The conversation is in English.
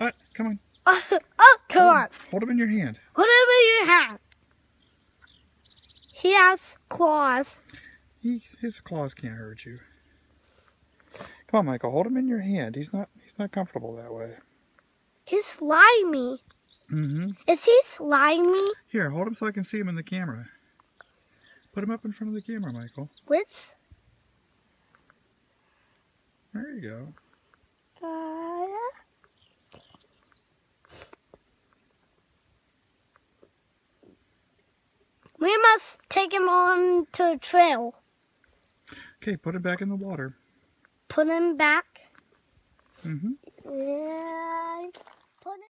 Uh, come on. Oh, come on. Hold him in your hand. Put him in your hand. He has claws. He, his claws can't hurt you. Come on, Michael. Hold him in your hand. He's not. He's not comfortable that way. He's slimy. Mm-hmm. Is he slimy? Here, hold him so I can see him in the camera. Put him up in front of the camera, Michael. Which? There you go. Uh, we must take him on to the trail. Okay, put him back in the water. Put him back. Mm-hmm. And